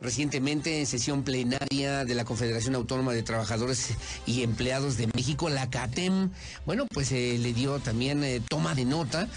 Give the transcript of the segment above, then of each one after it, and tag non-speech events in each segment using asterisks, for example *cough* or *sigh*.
recientemente en sesión plenaria de la Confederación Autónoma de Trabajadores y Empleados de México, la CATEM, bueno, pues eh, le dio también eh, toma de nota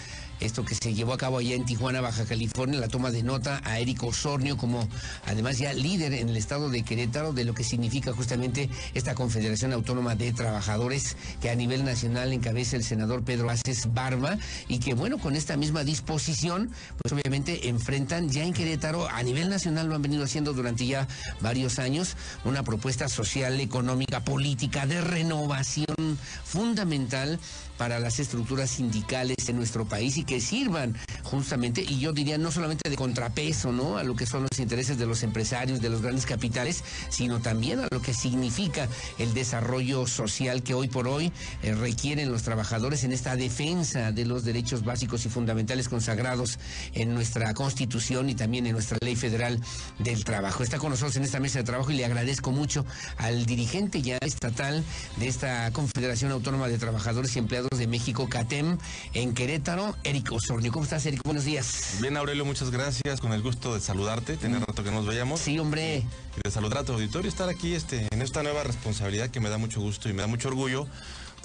esto que se llevó a cabo allá en Tijuana, Baja California, la toma de nota a Eric Osornio como además ya líder en el estado de Querétaro de lo que significa justamente esta Confederación Autónoma de Trabajadores que a nivel nacional encabeza el senador Pedro Aces Barba y que bueno, con esta misma disposición, pues obviamente enfrentan ya en Querétaro, a nivel nacional lo han venido haciendo durante ya varios años, una propuesta social, económica, política de renovación fundamental para las estructuras sindicales de nuestro país y que sirvan justamente, y yo diría no solamente de contrapeso, ¿no? A lo que son los intereses de los empresarios, de los grandes capitales, sino también a lo que significa el desarrollo social que hoy por hoy eh, requieren los trabajadores en esta defensa de los derechos básicos y fundamentales consagrados en nuestra Constitución y también en nuestra Ley Federal del Trabajo. Está con nosotros en esta mesa de trabajo y le agradezco mucho al dirigente ya estatal de esta Confederación Autónoma de Trabajadores y Empleados de México, CATEM, en Querétaro, Eric Osornio. ¿Cómo estás, Eric? Buenos días. Bien, Aurelio, muchas gracias. Con el gusto de saludarte. Tiene mm. rato que nos veíamos. Sí, hombre. Y de saludar a tu auditorio y estar aquí este, en esta nueva responsabilidad que me da mucho gusto y me da mucho orgullo.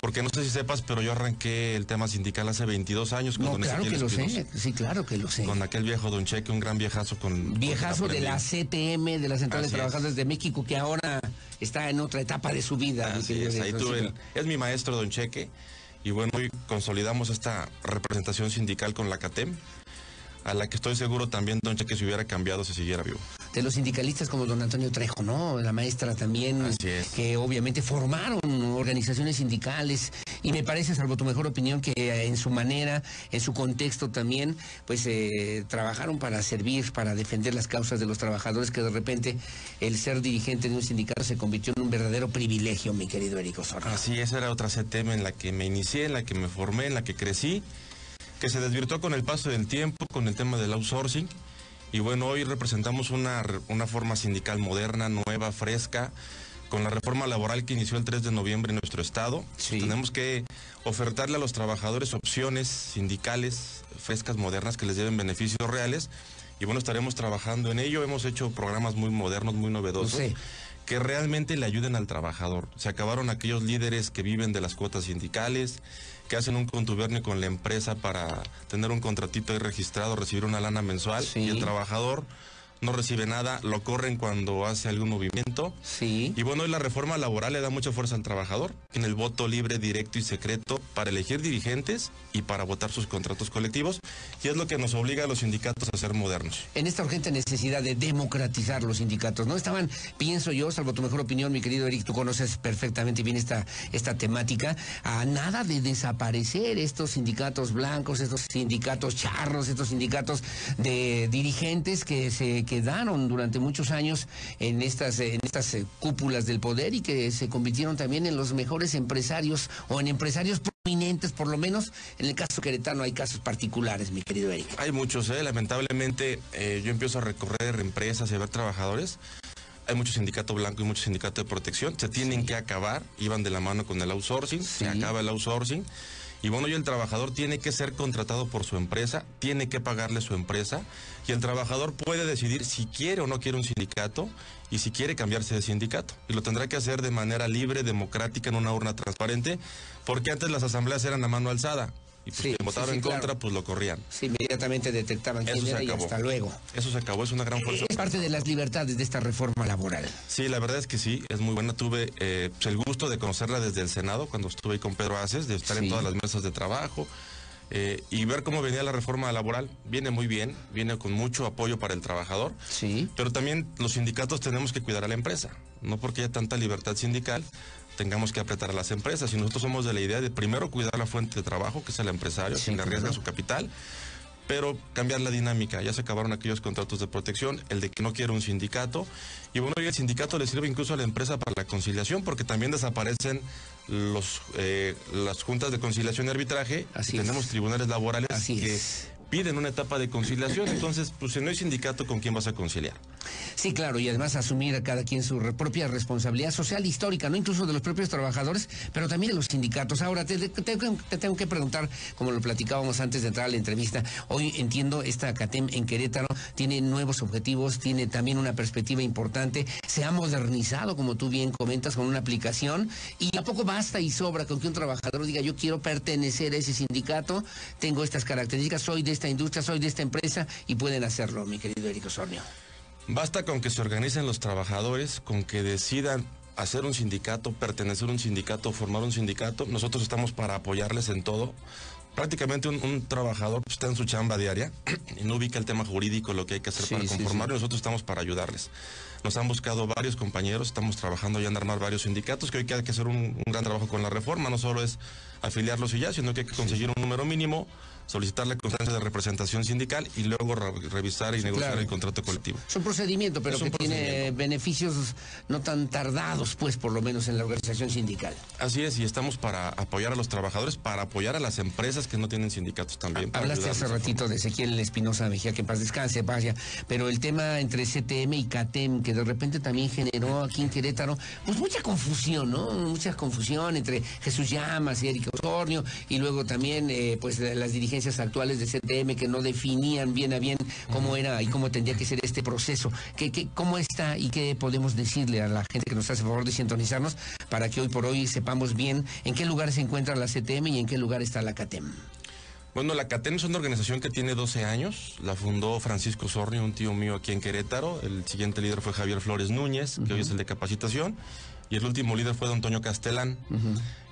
Porque no sé si sepas, pero yo arranqué el tema sindical hace 22 años con no, claro que lo sé. Sí, claro que lo sé. Con aquel viejo Don Cheque, un gran viejazo con... Viejazo de la CTM, de la Central de Trabajadores de México, que ahora está en otra etapa de su vida. Así es, ahí tuve es mi maestro Don Cheque. Y bueno, hoy consolidamos esta representación sindical con la CATEM, a la que estoy seguro también, don Cheque, si hubiera cambiado, se siguiera vivo. De los sindicalistas como don Antonio Trejo, ¿no? La maestra también, que obviamente formaron organizaciones sindicales y me parece, salvo tu mejor opinión, que en su manera, en su contexto también, pues eh, trabajaron para servir, para defender las causas de los trabajadores, que de repente el ser dirigente de un sindicato se convirtió en un verdadero privilegio, mi querido Eric Osorno. Así, esa era otra CTM en la que me inicié, en la que me formé, en la que crecí, que se desvirtuó con el paso del tiempo, con el tema del outsourcing. Y bueno, hoy representamos una, una forma sindical moderna, nueva, fresca, con la reforma laboral que inició el 3 de noviembre en nuestro estado. Tenemos que ofertarle a los trabajadores opciones sindicales frescas, modernas, que les lleven beneficios reales. Y bueno, estaremos trabajando en ello. Hemos hecho programas muy modernos, muy novedosos. que realmente le ayuden al trabajador. Se acabaron aquellos líderes que viven de las cuotas sindicales, que hacen un contubernio con la empresa para tener un contratito ahí registrado, recibir una lana mensual y el trabajador no recibe nada, lo corren cuando hace algún movimiento. Sí. Y bueno, hoy la reforma laboral le da mucha fuerza al trabajador, en el voto libre, directo y secreto para elegir dirigentes y para votar sus contratos colectivos, y es lo que nos obliga a los sindicatos a ser modernos. En esta urgente necesidad de democratizar los sindicatos, ¿no? Estaban, pienso yo, salvo tu mejor opinión, mi querido Eric, tú conoces perfectamente bien esta, esta temática, a nada de desaparecer estos sindicatos blancos, estos sindicatos charros, estos sindicatos de dirigentes que se quedaron durante muchos años en estas, en estas eh, cúpulas del poder y que se convirtieron también en los mejores empresarios o en empresarios prominentes, por lo menos en el caso queretano hay casos particulares, mi querido Eric. Hay muchos, ¿eh? lamentablemente eh, yo empiezo a recorrer empresas y a ver trabajadores. Hay mucho sindicato blanco y mucho sindicato de protección, se tienen que acabar, iban de la mano con el outsourcing, se acaba el outsourcing y bueno, y el trabajador tiene que ser contratado por su empresa, tiene que pagarle su empresa, y el trabajador puede decidir si quiere o no quiere un sindicato y si quiere cambiarse de sindicato. Y lo tendrá que hacer de manera libre, democrática, en una urna transparente, porque antes las asambleas eran a mano alzada. Y pues votaron en contra, pues lo corrían. Sí, inmediatamente detectaban quién era y hasta luego. Eso se acabó, es una gran fuerza. Es parte de las libertades de esta reforma laboral. Sí, la verdad es que sí, es muy buena. Tuve eh, el gusto de conocerla desde el Senado, cuando estuve ahí con Pedro Aces, de estar en todas las mesas de trabajo. Eh, y ver cómo venía la reforma laboral. Viene muy bien, viene con mucho apoyo para el trabajador. Sí. Pero también los sindicatos tenemos que cuidar a la empresa. No porque haya tanta libertad sindical, tengamos que apretar a las empresas. Y nosotros somos de la idea de primero cuidar la fuente de trabajo, que es el empresario, sin quien arriesga su capital, pero cambiar la dinámica. Ya se acabaron aquellos contratos de protección, el de que no quiere un sindicato. Y bueno, el sindicato le sirve incluso a la empresa para la conciliación, porque también desaparecen los, eh, las juntas de conciliación y arbitraje. Así tenemos tribunales laborales Así que piden una etapa de conciliación. Entonces, pues si no hay sindicato, ¿con quién vas a conciliar? Sí, claro, y además asumir a cada quien su propia responsabilidad social histórica, no incluso de los propios trabajadores, pero también de los sindicatos. Ahora, te, tengo que preguntar, como lo platicábamos antes de entrar a la entrevista, hoy entiendo esta CATEM en Querétaro tiene nuevos objetivos, tiene también una perspectiva importante, se ha modernizado, como tú bien comentas, con una aplicación, y a poco basta y sobra con que un trabajador diga, yo quiero pertenecer a ese sindicato, tengo estas características, soy de esta industria, soy de esta empresa, y pueden hacerlo, mi querido Eric Osornio. Basta con que se organicen los trabajadores, con que decidan hacer un sindicato, pertenecer a un sindicato, formar un sindicato. Nosotros estamos para apoyarles en todo. Prácticamente un, trabajador está en su chamba diaria *clears throat* y no ubica el tema jurídico, lo que hay que hacer para conformarlo. Nosotros estamos para ayudarles. Nos han buscado varios compañeros, estamos trabajando ya en armar varios sindicatos, que hoy hay que hacer un, un gran trabajo con la reforma. No solo es afiliarlos y ya, sino que hay que conseguir un número mínimo solicitar la constancia de representación sindical y luego revisar y negociar el contrato colectivo. Es un procedimiento, pero que tiene beneficios no tan tardados, pues, por lo menos en la organización sindical. Así es, y estamos para apoyar a los trabajadores, para apoyar a las empresas que no tienen sindicatos también. Hablaste hace ratito de Ezequiel Espinosa Mejía, que en paz descanse, vaya, pero el tema entre CTM y CATEM, que de repente también generó aquí en Querétaro, pues mucha confusión, ¿no? Mucha confusión entre Jesús Llamas y Erika Osornio, y luego también, eh, pues, las dirigencias actuales de CTM que no definían bien a bien cómo era y cómo tendría que ser este proceso. ¿Qué, qué, ¿Cómo está y qué podemos decirle a la gente que nos hace favor de sintonizarnos para que hoy por hoy sepamos bien en qué lugar se encuentra la CTM y en qué lugar está la CATEM? Bueno, la CATEM es una organización que tiene 12 años. La fundó Francisco Sorni, un tío mío aquí en Querétaro. El siguiente líder fue Javier Flores Núñez, que hoy es el de capacitación. Y el último líder fue don Antonio Castelán.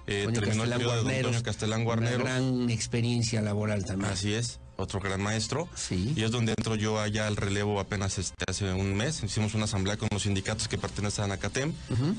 Eh, terminó el periodo de Antonio Castellán Guarnero. Una gran experiencia laboral también. Así es, otro gran maestro. Sí. Y es donde entro yo allá al relevo apenas este, hace un mes. Hicimos una asamblea con los sindicatos que pertenecen a CATEM,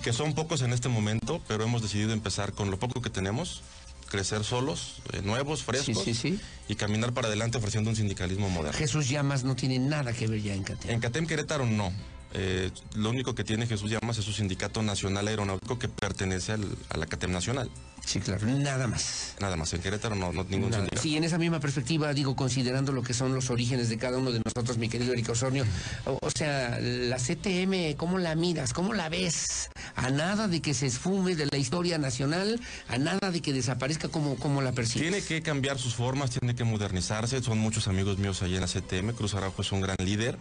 que son pocos en este momento, pero hemos decidido empezar con lo poco que tenemos, crecer solos, eh, nuevos, frescos, sí, sí, y caminar para adelante ofreciendo un sindicalismo moderno. Jesús Llamas no tiene nada que ver ya en CATEM. En CATEM Querétaro no. Eh, lo único que tiene Jesús Llamas es su sindicato nacional aeronáutico que pertenece a la CATEM Nacional. Sí, claro, nada más. Nada más, en Querétaro no, no ningún sindicato. Sí, en esa misma perspectiva, digo, considerando lo que son los orígenes de cada uno de nosotros, mi querido Eric Osornio, o, sea, la CTM, ¿cómo la miras? ¿Cómo la ves? A nada de que se esfume de la historia nacional, a nada de que desaparezca, como, como la percibes? Tiene que cambiar sus formas, tiene que modernizarse, son muchos amigos míos allí en la CTM, Cruz Araujo es un gran líder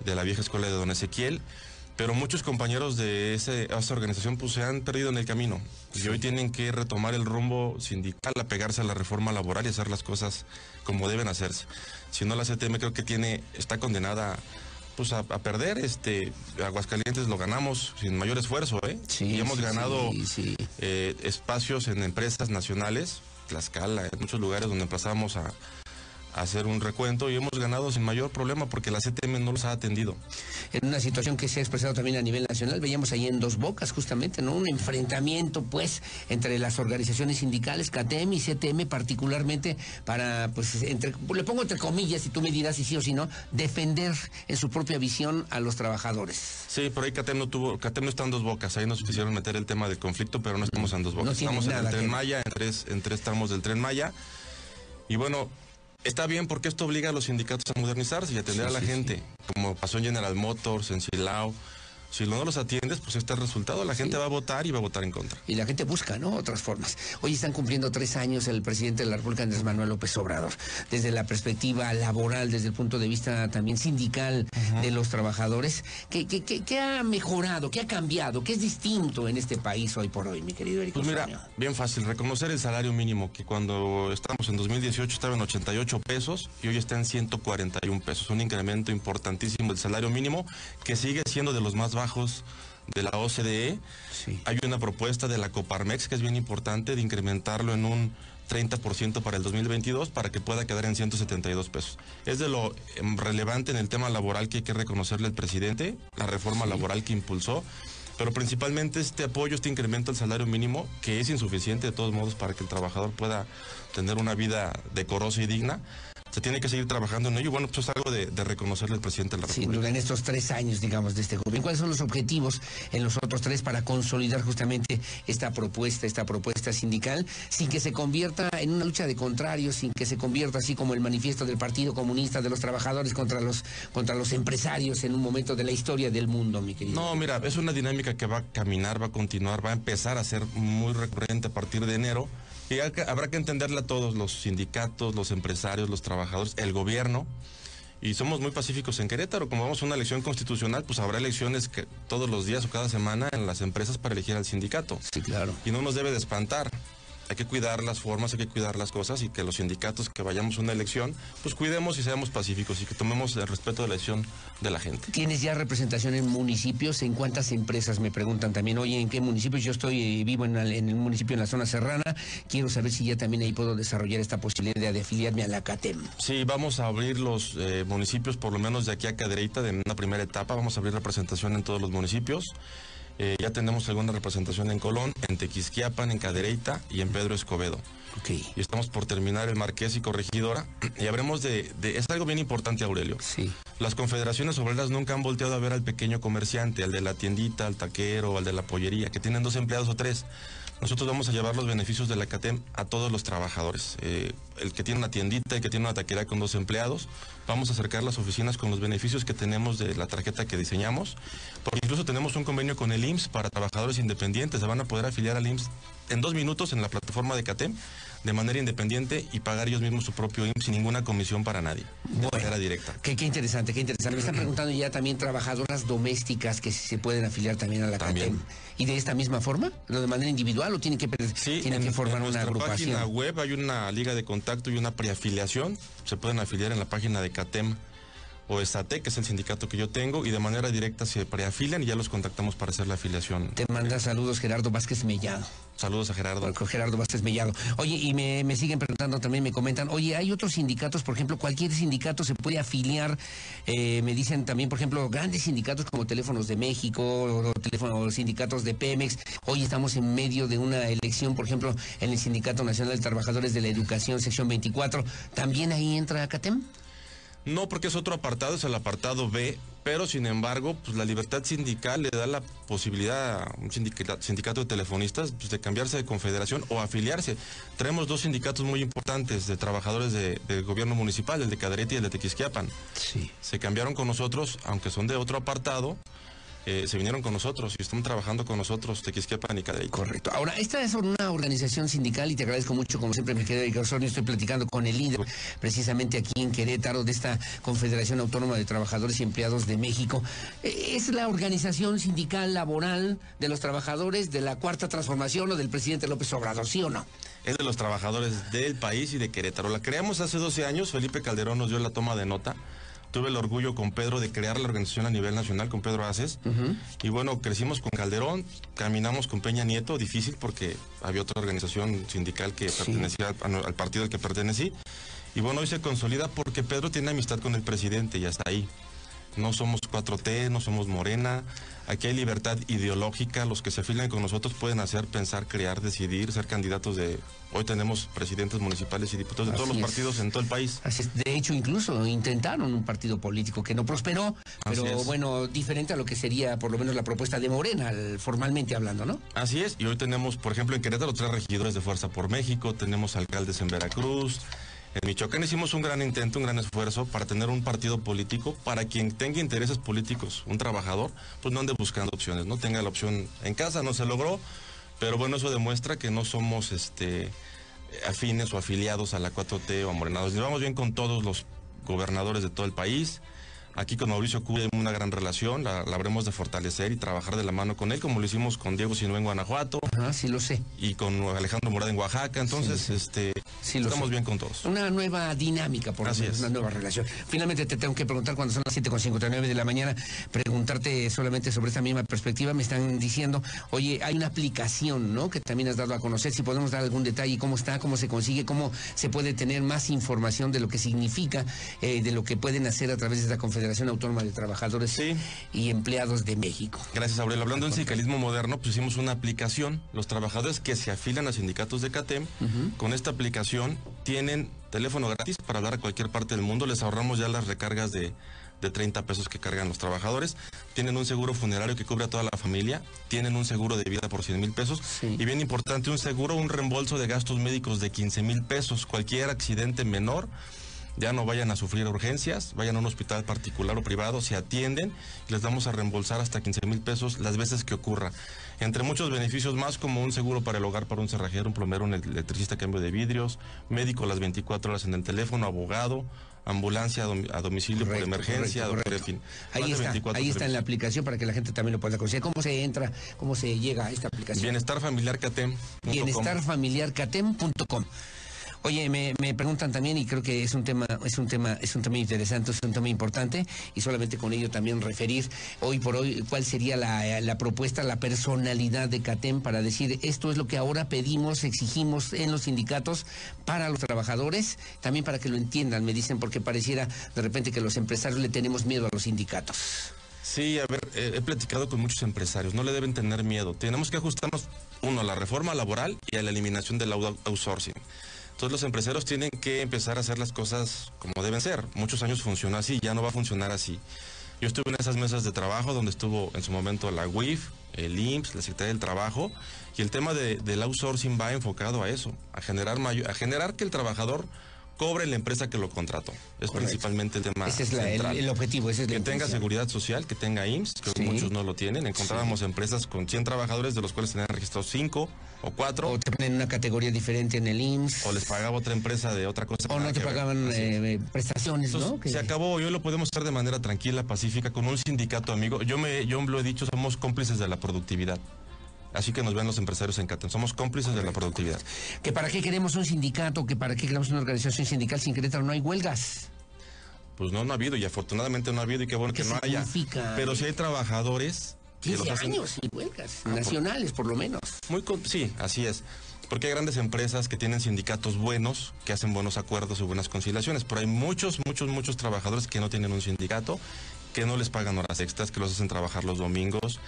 de la vieja escuela de Don Ezequiel, pero muchos compañeros de ese, esa organización pues, se han perdido en el camino y hoy tienen que retomar el rumbo sindical, apegarse a la reforma laboral y hacer las cosas como deben hacerse. Si no, la CTM creo que tiene, está condenada pues a, perder este Aguascalientes lo ganamos sin mayor esfuerzo ¿eh? y hemos ganado eh, espacios en empresas nacionales Tlaxcala en muchos lugares donde empezamos a, hacer un recuento y hemos ganado sin mayor problema porque la CTM no los ha atendido. En una situación que se ha expresado también a nivel nacional, veíamos ahí en Dos Bocas justamente, ¿no? Un enfrentamiento pues entre las organizaciones sindicales, KTM y CTM particularmente para pues entre le pongo entre comillas y tú me dirás si sí o si no, defender en su propia visión a los trabajadores. Sí, por ahí KTM no tuvo, KTM no está en Dos Bocas, ahí nos quisieron meter el tema del conflicto, pero no estamos en Dos Bocas, estamos en el Tren Maya, en tres, en tres tramos del Tren Maya. Y bueno, Está bien porque esto obliga a los sindicatos a modernizarse y atender a la gente, como pasó en General Motors, en Silao, si no los atiendes, pues este el resultado. La gente va a votar y va a votar en contra. Y la gente busca, ¿no? Otras formas. Hoy están cumpliendo tres años el presidente de la República, Andrés Manuel López Obrador. Desde la perspectiva laboral, desde el punto de vista también sindical de los trabajadores, ¿qué, qué, qué, ha mejorado? ¿Qué ha cambiado? ¿Qué es distinto en este país hoy por hoy, mi querido Eric? Pues mira, bien fácil. Reconocer el salario mínimo, que cuando estamos en 2018 estaba en 88 pesos y hoy está en 141 pesos. Un incremento importantísimo del salario mínimo que sigue siendo de los más bajos de la OCDE. Hay una propuesta de la Coparmex que es bien importante de incrementarlo en un 30% para el 2022 para que pueda quedar en 172 pesos. Es de lo em, relevante en el tema laboral que hay que reconocerle al presidente, la reforma laboral que impulsó, pero principalmente este apoyo, este incremento al salario mínimo, que es insuficiente de todos modos para que el trabajador pueda tener una vida decorosa y digna se tiene que seguir trabajando en ello. Bueno, pues es algo de, reconocerle al presidente de la República. Sí, en estos tres años, digamos, de este gobierno. ¿Cuáles son los objetivos en los otros tres para consolidar justamente esta propuesta, esta propuesta sindical, sin que se convierta en una lucha de contrarios, sin que se convierta así como el manifiesto del Partido Comunista de los Trabajadores contra los, contra los empresarios en un momento de la historia del mundo, mi querido? No, mira, es una dinámica que va a caminar, va a continuar, va a empezar a ser muy recurrente a partir de enero y habrá que entenderla a todos, los sindicatos, los empresarios, los trabajadores, el gobierno. Y somos muy pacíficos en Querétaro. Como vamos a una elección constitucional, pues habrá elecciones que todos los días o cada semana en las empresas para elegir al sindicato. Sí, claro. Y no nos debe de espantar hay que cuidar las formas, hay que cuidar las cosas y que los sindicatos que vayamos a una elección, pues cuidemos y seamos pacíficos y que tomemos el respeto de la elección de la gente. ¿Tienes ya representación en municipios? ¿En cuántas empresas me preguntan también? Oye, ¿en qué municipios? Yo estoy eh, vivo en el, municipio en la zona serrana. Quiero saber si ya también ahí puedo desarrollar esta posibilidad de afiliarme a la CATEM. Sí, vamos a abrir los eh, municipios, por lo menos de aquí a Cadereyta, de una primera etapa. Vamos a abrir representación en todos los municipios. Eh, ya tenemos alguna representación en Colón, en Tequisquiapan, en Cadereyta y en Pedro Escobedo. Okay. Y estamos por terminar el Marqués y Corregidora. *clears throat* Y habremos de, de, Es algo bien importante, Aurelio. Sí. Las confederaciones obreras nunca han volteado a ver al pequeño comerciante, al de la tiendita, al taquero, al de la pollería, que tienen dos empleados o tres. Nosotros vamos a llevar los beneficios de la CATEM a todos los trabajadores. Eh, el que tiene una tiendita, el que tiene una taquería con dos empleados, vamos a acercar las oficinas con los beneficios que tenemos de la tarjeta que diseñamos, porque incluso tenemos un convenio con el IMSS para trabajadores independientes, se van a poder afiliar al IMSS en dos minutos en la plataforma de CATEM de manera independiente y pagar ellos mismos su propio IMSS sin ninguna comisión para nadie, de manera directa. Qué, interesante, qué interesante. Me están preguntando ya también trabajadoras domésticas que se pueden afiliar también a la CATEM. ¿Y de esta misma forma? ¿Lo de manera individual o tienen que, sí, que formar una agrupación? En página web hay una liga de contacto y una preafiliación. Se pueden afiliar en la página de CATEM o ESATE, que es el sindicato que yo tengo, y de manera directa se preafilian y ya los contactamos para hacer la afiliación. Te manda saludos Gerardo Vázquez Mellado. Saludos a Gerardo. Gerardo Vázquez Mellado. Oye, y me, siguen preguntando también, me comentan, oye, hay otros sindicatos, por ejemplo, cualquier sindicato se puede afiliar, eh, me dicen también, por ejemplo, grandes sindicatos como Teléfonos de México, o teléfonos, sindicatos de Pemex. Hoy estamos en medio de una elección, por ejemplo, en el Sindicato Nacional de Trabajadores de la Educación, sección 24. ¿También ahí entra CATEM? No, porque es otro apartado, es el apartado B, pero sin embargo, pues la libertad sindical le da la posibilidad a un sindicato, de telefonistas pues, de cambiarse de confederación o afiliarse. Tenemos dos sindicatos muy importantes de trabajadores del gobierno municipal, el de Caderete y el de Tequisquiapan. Sí. Se cambiaron con nosotros, aunque son de otro apartado, eh, se vinieron con nosotros y están trabajando con nosotros, Tequisquiapan y Cadey. Correcto. Ahora, esta es una organización sindical y te agradezco mucho, como siempre, me quedé Osorio, estoy platicando con el líder precisamente aquí en Querétaro de esta Confederación Autónoma de Trabajadores y Empleados de México. Eh, ¿Es la organización sindical laboral de los trabajadores de la Cuarta Transformación o del presidente López Obrador, sí o no? Es de los trabajadores del país y de Querétaro. La creamos hace 12 años, Felipe Calderón nos dio la toma de nota tuve el orgullo con Pedro de crear la organización a nivel nacional, con Pedro Aces. Y bueno, crecimos con Calderón, caminamos con Peña Nieto, difícil porque había otra organización sindical que pertenecía al, partido al que pertenecí. Y bueno, hoy se consolida porque Pedro tiene amistad con el presidente y hasta ahí. No somos 4T, no somos Morena. Aquí hay libertad ideológica. Los que se afilian con nosotros pueden hacer, pensar, crear, decidir, ser candidatos de Hoy tenemos presidentes municipales y diputados de todos los partidos en todo el país. De hecho, incluso intentaron un partido político que no prosperó, pero bueno, diferente a lo que sería por lo menos la propuesta de Morena, formalmente hablando, ¿no? Así es, y hoy tenemos, por ejemplo, en Querétaro tres regidores de Fuerza por México, tenemos alcaldes en Veracruz. En Michoacán hicimos un gran intento, un gran esfuerzo para tener un partido político para quien tenga intereses políticos, un trabajador, pues no ande buscando opciones, no tenga la opción en casa, no se logró, pero bueno, eso demuestra que no somos este afines o afiliados a la 4T o a Morenados. Nos vamos bien con todos los gobernadores de todo el país. Aquí con Mauricio hay una gran relación, la, habremos de fortalecer y trabajar de la mano con él, como lo hicimos con Diego Sinue en Guanajuato. Ah, sí lo sé. Y con Alejandro Morada en Oaxaca. Entonces, este, estamos bien con todos. Una nueva dinámica, por Así una nueva relación. Finalmente te tengo que preguntar cuando son las 7.59 de la mañana, preguntarte solamente sobre esta misma perspectiva. Me están diciendo, oye, hay una aplicación, ¿no? Que también has dado a conocer. Si podemos dar algún detalle, cómo está, cómo se consigue, cómo se puede tener más información de lo que significa, eh, de lo que pueden hacer a través de esta conferencia Federación Autónoma de Trabajadores y Empleados de México. Gracias, Aurelio. Hablando de sindicalismo moderno, pues hicimos una aplicación. Los trabajadores que se afilan a sindicatos de CATEM, con esta aplicación tienen Teléfono gratis para hablar a cualquier parte del mundo. Les ahorramos ya las recargas de, de 30 pesos que cargan los trabajadores. Tienen un seguro funerario que cubre a toda la familia. Tienen un seguro de vida por 100 mil pesos. Y bien importante, un seguro, un reembolso de gastos médicos de 15 mil pesos. Cualquier accidente menor ya no vayan a sufrir urgencias, vayan a un hospital particular o privado, se atienden y les vamos a reembolsar hasta 15 mil pesos las veces que ocurra. Entre muchos beneficios más como un seguro para el hogar, para un cerrajero, un plomero, un electricista, cambio de vidrios, médico las 24 horas en el teléfono, abogado, ambulancia a, domicilio por emergencia, Ahí está, ahí está en la aplicación para que la gente también lo pueda conocer. ¿Cómo se entra, cómo se llega a esta aplicación? Bienestar Familiar Catem. Bienestarfamiliarcatem.com. Oye, me, preguntan también y creo que es un tema, es un tema, es un tema interesante, es un tema importante y solamente con ello también referir hoy por hoy cuál sería la, propuesta, la personalidad de CATEM para decir esto es lo que ahora pedimos, exigimos en los sindicatos para los trabajadores, también para que lo entiendan, me dicen porque pareciera de repente que los empresarios le tenemos miedo a los sindicatos. Sí, a ver, he platicado con muchos empresarios, no le deben tener miedo. Tenemos que ajustarnos, uno, a la reforma laboral y a la eliminación del outsourcing. Entonces los empresarios tienen que empezar a hacer las cosas como deben ser. Muchos años funcionó así, ya no va a funcionar así. Yo estuve en esas mesas de trabajo donde estuvo en su momento la WIF, el IMSS, la Secretaría del Trabajo, y el tema del outsourcing va enfocado a eso, a generar, a generar que el trabajador cobre la empresa que lo contrató. Es principalmente el tema ese es El, objetivo. Ese es que tenga seguridad social, que tenga IMSS, que muchos no lo tienen. Encontrábamos empresas con 100 trabajadores, de los cuales tenían registrados 5 o 4. O te ponen una categoría diferente en el IMSS. O les pagaba otra empresa de otra cosa. O no te pagaban eh, prestaciones, ¿no? Se acabó. Hoy lo podemos hacer de manera tranquila, pacífica, con un sindicato amigo. Yo, me, yo lo he dicho, somos cómplices de la productividad. Así que nos ven los empresarios en Querétaro. Somos cómplices de la productividad. ¿Que para qué queremos un sindicato? ¿Que para qué queremos una organización sindical sin Querétaro no hay huelgas? Pues no, no ha habido y afortunadamente no ha habido y qué bueno que no haya. Pero si hay trabajadores... 15 años sin huelgas, ah, nacionales por lo menos. Muy sí, así es. Porque hay grandes empresas que tienen sindicatos buenos, que hacen buenos acuerdos y buenas conciliaciones, pero hay muchos, muchos, muchos trabajadores que no tienen un sindicato, que no les pagan horas extras, que los hacen trabajar los domingos,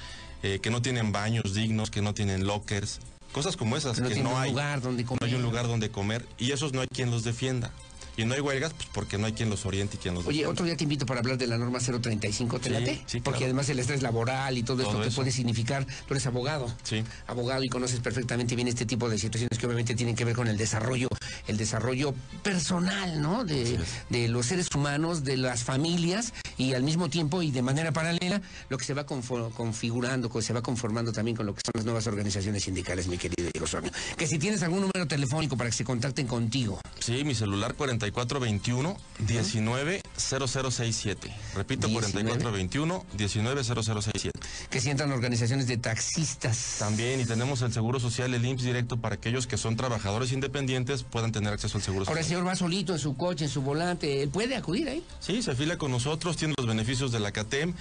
eh, que no tienen baños dignos, que no tienen lockers, cosas como esas, que no, hay, lugar donde comer. no hay un lugar donde comer y esos no hay quien los defienda. Y no hay huelgas, pues porque no hay quien los oriente y quien los Oye, otro día te invito para hablar de la norma 035, ¿te late? Sí, porque además el estrés laboral y todo, esto que puede significar, tú eres abogado. Sí. Abogado y conoces perfectamente bien este tipo de situaciones que obviamente tienen que ver con el desarrollo, el desarrollo personal, ¿no? De, de los seres humanos, de las familias y al mismo tiempo y de manera paralela lo que se va configurando, se va conformando también con lo que son las nuevas organizaciones sindicales, mi querido Diego Sornio. Que si tienes algún número telefónico para que se contacten contigo. Sí, mi celular 40 4421 190067. Repito, 4421 190067. Que sientan organizaciones de taxistas. También, y tenemos el Seguro Social, el IMSS directo para aquellos que son trabajadores independientes puedan tener acceso al Seguro Social. Ahora el señor va solito en su coche, en su volante, ¿él puede acudir ahí? Sí, se afila con nosotros, tiene los beneficios de la CATEM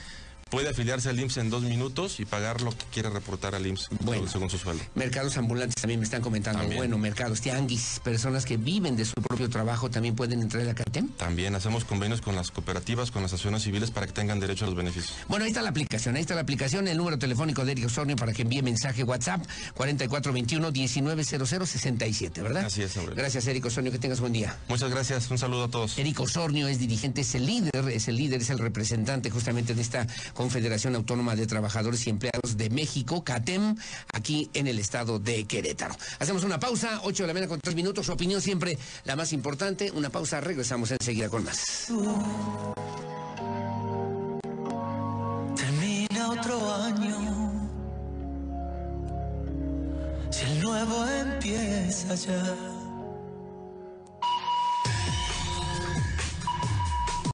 puede afiliarse al IMSS en dos minutos y pagar lo que quiere reportar al IMSS bueno, según su sueldo. Mercados ambulantes también me están comentando. Bueno, mercados, tianguis, personas que viven de su propio trabajo también pueden entrar en la CATEM. También hacemos convenios con las cooperativas, con las asociaciones civiles para que tengan derecho a los beneficios. Bueno, ahí está la aplicación, ahí está la aplicación, el número telefónico de Eric Osornio para que envíe mensaje WhatsApp 4421-190067, ¿verdad? Así es, hombre. Gracias, Eric Osornio, que tengas buen día. Muchas gracias, un saludo a todos. Eric Osornio es dirigente, es el líder, es el líder, es el representante justamente de esta Confederación Autónoma de Trabajadores y Empleados de México, CATEM, aquí en el estado de Querétaro. Hacemos una pausa, 8 de la mañana con 3 minutos, su opinión siempre la más importante. Una pausa, regresamos enseguida con más. Termina otro año. Si el nuevo empieza ya